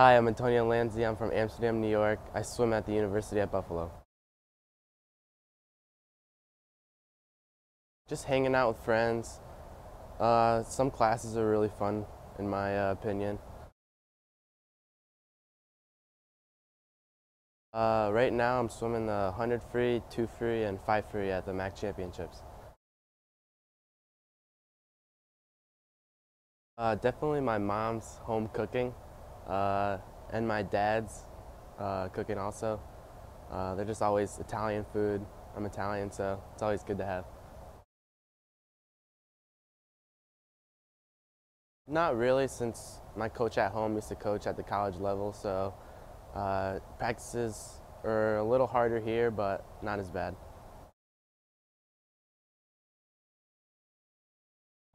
Hi, I'm Antonio Lanzi. I'm from Amsterdam, New York. I swim at the University at Buffalo. Just hanging out with friends. Uh, some classes are really fun, in my uh, opinion. Uh, right now, I'm swimming the 100 free, 2 free, and 5 free at the MAC Championships. Uh, definitely my mom's home cooking uh, and my dad's uh, cooking also. Uh, they're just always Italian food. I'm Italian, so it's always good to have. Not really, since my coach at home used to coach at the college level, so uh, practices are a little harder here, but not as bad.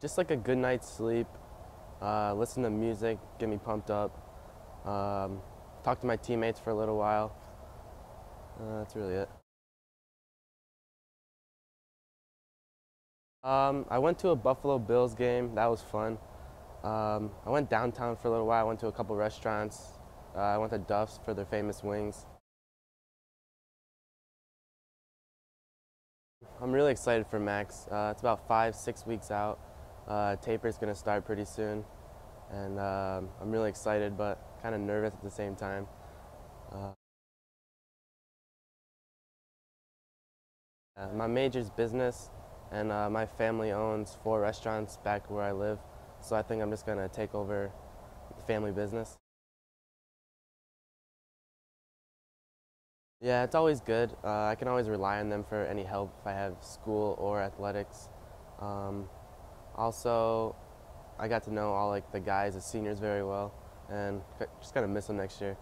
Just like a good night's sleep, uh, listen to music, get me pumped up, um, talk to my teammates for a little while. Uh, that's really it. Um, I went to a Buffalo Bills game. That was fun. Um, I went downtown for a little while. I went to a couple restaurants. Uh, I went to Duff's for their famous wings. I'm really excited for MACs. Uh, it's about five, six weeks out. Uh, taper's going to start pretty soon. And um, I'm really excited, but kind of nervous at the same time. Uh, my major is business, and uh, my family owns four restaurants back where I live. So I think I'm just going to take over the family business. Yeah, it's always good. Uh, I can always rely on them for any help if I have school or athletics. Um, also, I got to know all like the guys, the seniors, very well, and just kind of miss them next year.